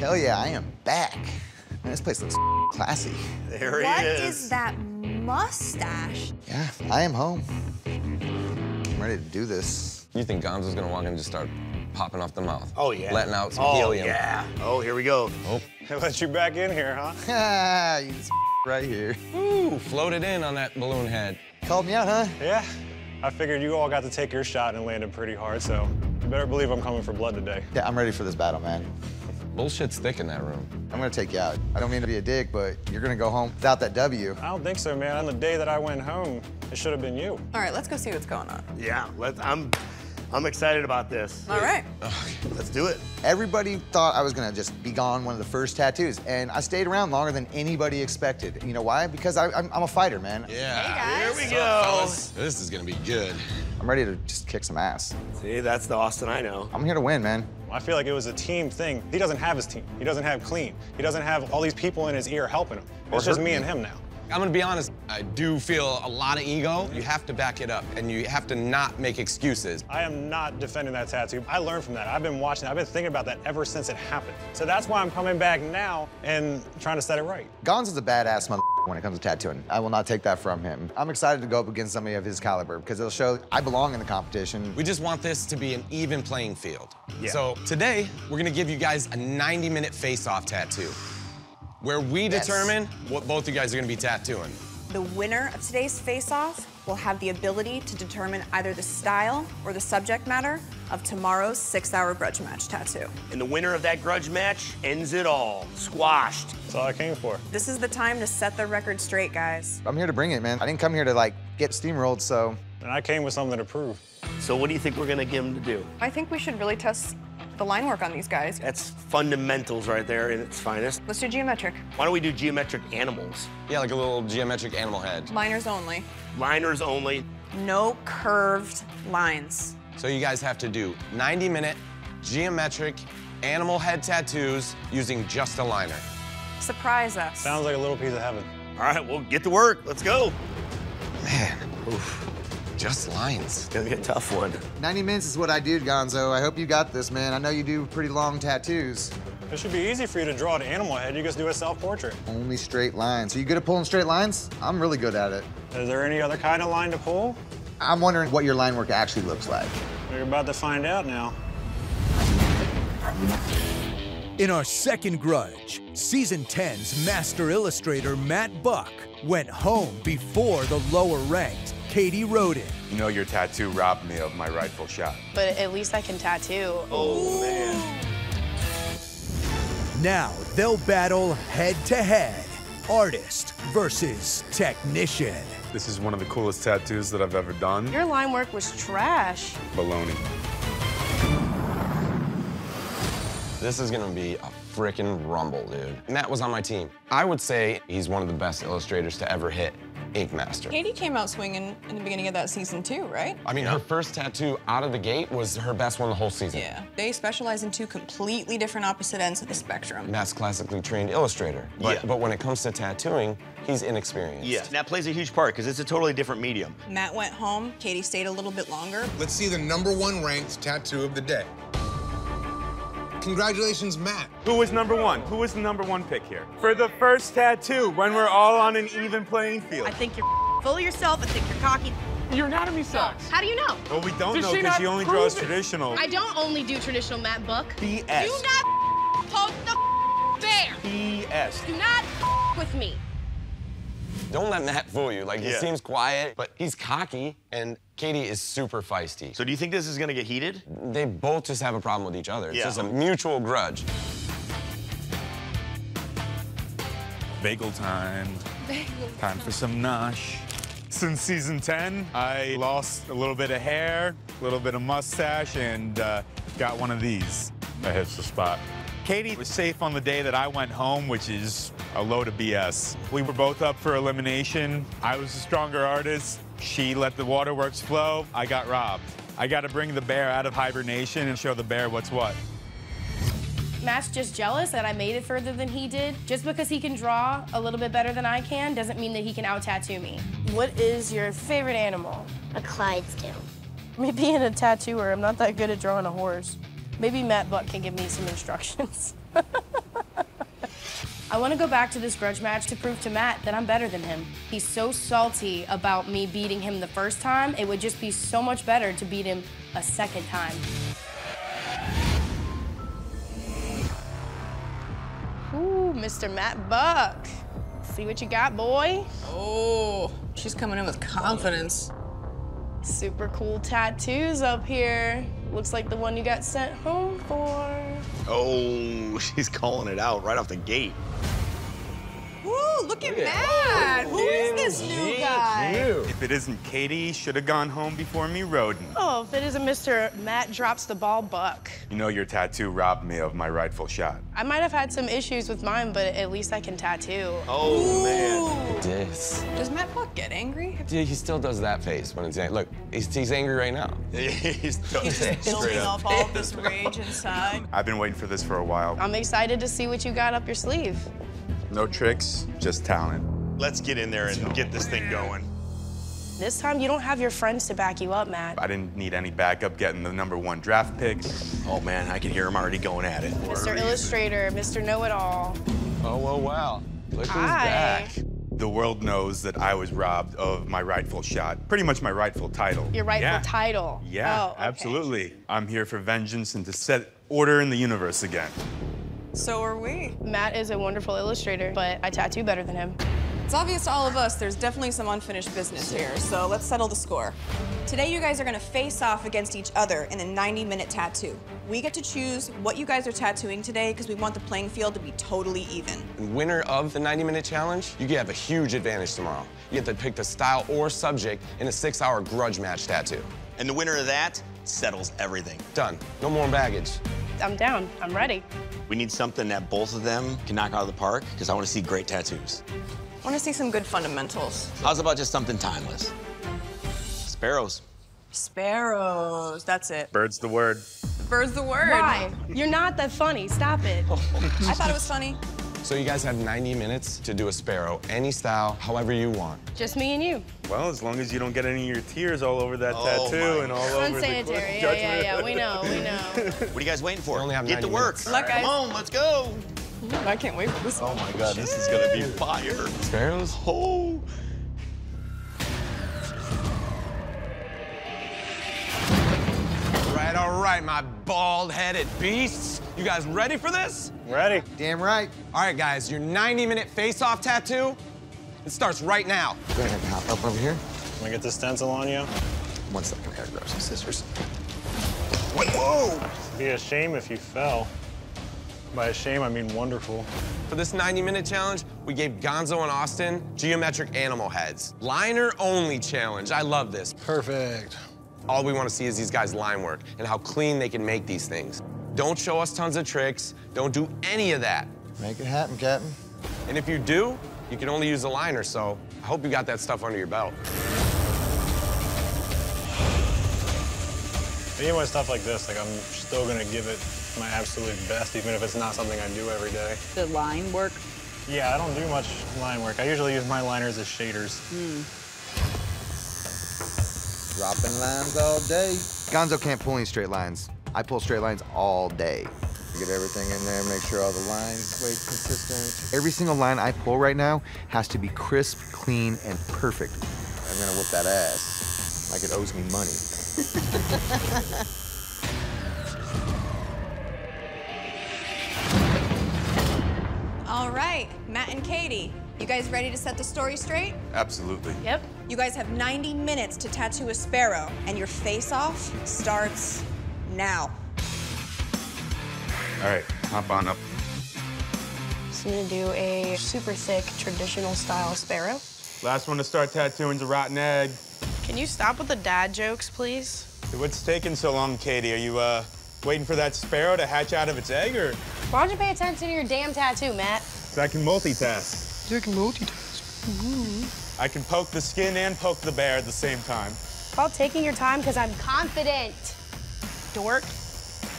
Hell yeah, I am back. Man, this place looks classy. There What he is. is that mustache? Yeah, I am home. I'm ready to do this. You think Gonzo's gonna walk in and just start popping off the mouth? Oh, yeah. Letting out some oh, helium. yeah. Oh, here we go. Oh, They let you back in here, huh? Ah, you just right here. ooh, floated in on that balloon head. Called me out, huh? Yeah. I figured you all got to take your shot and landed pretty hard, so you better believe I'm coming for blood today. Yeah, I'm ready for this battle, man. Bullshit's thick in that room. I'm gonna take you out. I don't mean to be a dick, but you're gonna go home without that W. I don't think so, man. On the day that I went home, it should have been you. All right, let's go see what's going on. Yeah, let's, I'm, I'm excited about this. All right. Let's do it. Everybody thought I was gonna just be gone one of the first tattoos, and I stayed around longer than anybody expected. You know why? Because I, I'm, I'm a fighter, man. Yeah. Here we go. This is gonna be good. I'm ready to just kick some ass. See, that's the Austin I know. I'm here to win, man. I feel like it was a team thing. He doesn't have his team. He doesn't have clean. He doesn't have all these people in his ear helping him. Or It's just me me. and him now. I'm gonna be honest, I do feel a lot of ego. You have to back it up and you have to not make excuses. I am not defending that tattoo. I learned from that. I've been watching, I've been thinking about that ever since it happened. So that's why I'm coming back now and trying to set it right. Gonzo's a badass mother when it comes to tattooing. I will not take that from him. I'm excited to go up against somebody of his caliber because it'll show I belong in the competition. We just want this to be an even playing field. Yeah. So today, we're gonna give you guys a 90 minute face off tattoo where we Yes. determine what both of you guys are gonna be tattooing. The winner of today's face-off will have the ability to determine either the style or the subject matter of tomorrow's six-hour grudge match tattoo. And the winner of that grudge match ends it all. Squashed. That's all I came for. This is the time to set the record straight, guys. I'm here to bring it, man. I didn't come here to like get steamrolled, so And I came with something to prove. So what do you think we're gonna give him to do? I think we should really test the line work on these guys. That's fundamentals right there in its finest. Let's do geometric. Why don't we do geometric animals? Yeah, like a little geometric animal head. Liners only. Liners only. No curved lines. So you guys have to do 90 minute geometric animal head tattoos using just a liner. Surprise us. Sounds like a little piece of heaven. All right, well, get to work. Let's go. Man, oof, just lines. It's gonna be a tough one. 90 minutes is what I do, Gonzo. I hope you got this, man. I know you do pretty long tattoos. It should be easy for you to draw an animal head. You just do a self-portrait. Only straight lines. Are you good at pulling straight lines? I'm really good at it. Is there any other kind of line to pull? I'm wondering what your line work actually looks like. You're about to find out now. In our second grudge, season 10's master illustrator Matt Buck went home before the lower ranked Katie Rhoden. You know your tattoo robbed me of my rightful shot. but at least I can tattoo. Oh, man. Now they'll battle head to head, artist versus technician. This is one of the coolest tattoos that I've ever done. Your line work was trash. Baloney. This is gonna be a frickin' rumble, dude. Matt was on my team. I would say he's one of the best illustrators to ever hit Ink Master. Katie came out swinging in the beginning of that season too, right? I mean, her first tattoo out of the gate was her best one the whole season. Yeah. They specialize in two completely different opposite ends of the spectrum. Matt's classically trained illustrator. But, Yeah. but when it comes to tattooing, he's inexperienced. Yeah, that plays a huge part because it's a totally different medium. Matt went home. Katie stayed a little bit longer. Let's see the number one ranked tattoo of the day. Congratulations, Matt. Who was number one? Who was the number one pick here? For the first tattoo, when we're all on an even playing field. I think you're full of yourself. I think you're cocky. Your anatomy sucks. How do you know? Well, we don't Does know because not she only draws it? traditional. I don't only do traditional Matt Buck. BS. Do not poke the bear. BS. Do not with me. Don't let Matt fool you. Like, he Yeah. seems quiet, but he's cocky, and Katie is super feisty. So do you think this is gonna get heated? They both just have a problem with each other. It's Yeah. just a mutual grudge. Bagel time. Bagel Time for some nosh. Since season 10, I lost a little bit of hair, a little bit of mustache, and uh, got one of these. That hits the spot. Katie was safe on the day that I went home, which is a load of BS. We were both up for elimination. I was the stronger artist. She let the waterworks flow. I got robbed. I got to bring the bear out of hibernation and show the bear what's what. Matt's just jealous that I made it further than he did. Just because he can draw a little bit better than I can doesn't mean that he can out tattoo me. What is your favorite animal? A Clydesdale. Me being a tattooer, I'm not that good at drawing a horse. Maybe Matt Buck can give me some instructions. I want to go back to this grudge match to prove to Matt that I'm better than him. He's so salty about me beating him the first time, it would just be so much better to beat him a second time. Ooh, Mr. Matt Buck. See what you got, boy? Oh, she's coming in with confidence. Super cool tattoos up here. Looks like the one you got sent home for. Oh, she's calling it out right off the gate. Woo, look at Matt. Who is this new guy? If it isn't Katie, should have gone home before me, Rhoden. Oh, if it isn't Mr. Matt drops the ball buck. You know your tattoo robbed me of my rightful shot. I might have had some issues with mine, but at least I can tattoo. Oh, man. This. Does Matt Buck get angry? Dude, he still does that face when it's angry. Look, he's, he's angry right now. He's He's building up all this rage inside. I've been waiting for this for a while. I'm excited to see what you got up your sleeve. No tricks, just talent. Let's get in there and get this thing going. This time you don't have your friends to back you up, Matt. I didn't need any backup getting the number one draft pick. Oh, man, I can hear him already going at it. Mr. Illustrator, Mr. Know-It-All. Oh, oh well, well. Look who's Hi. back. The world knows that I was robbed of my rightful shot, pretty much my rightful title. Your rightful yeah. title. Yeah, Oh, okay. absolutely. I'm here for vengeance and to set order in the universe again. So are we. Matt is a wonderful illustrator, but I tattoo better than him. It's obvious to all of us there's definitely some unfinished business here, so let's settle the score. Today, you guys are gonna face off against each other in a 90 minute tattoo. We get to choose what you guys are tattooing today because we want the playing field to be totally even. And winner of the 90 minute challenge, you have a huge advantage tomorrow. You get to pick the style or subject in a six hour grudge match tattoo. And the winner of that settles everything. Done. No more baggage. I'm down. I'm ready. We need something that both of them can knock out of the park because I want to see great tattoos. I wanna see some good fundamentals. How's about just something timeless? Sparrows. Sparrows, that's it. Bird's the word. Bird's the word. Why? You're not that funny. Stop it. I thought it was funny. So you guys have 90 minutes to do a sparrow, any style, however you want. Just me and you. Well, as long as you don't get any of your tears all over that Oh, tattoo and all over the Unsanitary. judgment. Yeah, yeah, yeah. We know. We know. What are you guys waiting for? We only have Get to 90 work. minutes. Luck, guys. Come on, let's go. I can't wait for this. Oh my God, this is gonna be fire. Sparrows? Oh. Right, all right, my bald headed beasts. You guys ready for this? Ready? Damn right. All right, guys, your 90 minute face off tattoo, it starts right now. Go ahead and hop up over here. Can I get the stencil on you? One second, I gotta grab some scissors. Whoa! It'd be a shame if you fell. By a shame, I mean wonderful. For this 90 minute challenge, we gave Gonzo and Austin geometric animal heads. Liner only challenge. I love this. Perfect. All we want to see is these guys' line work and how clean they can make these things. Don't show us tons of tricks. Don't do any of that. Make it happen, Captain. And if you do, you can only use a liner, so I hope you got that stuff under your belt. Even with stuff like this, like I'm still gonna give it my absolute best, even if it's not something I do every day. The line work. Yeah, I don't do much line work. I usually use my liners as shaders. Hmm. Dropping lines all day. Gonzo can't pull any straight lines. I pull straight lines all day. Get everything in there, make sure all the lines stay consistent. Every single line I pull right now has to be crisp, clean, and perfect. I'm gonna whip that ass like it owes me money. All right, Matt and Katie, you guys ready to set the story straight? Absolutely. Yep. You guys have 90 minutes to tattoo a sparrow, and your face-off starts now. All right, hop on up. So I'm gonna do a super thick traditional style sparrow. Last one to start tattooing's a rotten egg. Can you stop with the dad jokes, please? What's taking so long, Katie? Are you uh, waiting for that sparrow to hatch out of its egg, or Why don't you pay attention to your damn tattoo, Matt? so I can multitask? You can multitask. I can poke the skin and poke the bear at the same time. Called taking your time because I'm confident. Dork.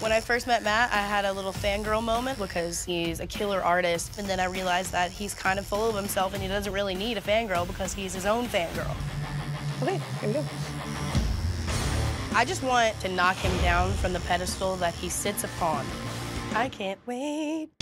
When I first met Matt, I had a little fangirl moment because he's a killer artist. And then I realized that he's kind of full of himself and he doesn't really need a fangirl because he's his own fangirl. Okay, here we go. I just want to knock him down from the pedestal that he sits upon. I can't wait